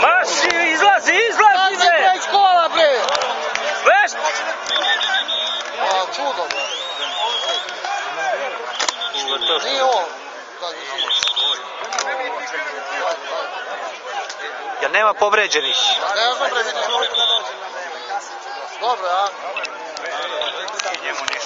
Maši, izlazi, izlazi me! Izlazi preć kola, bre! Veš! A, čudo, bre. Nije on. Jel nema povređenih? Ne znam, bre, vidim. Dobro, a? I njemu nije.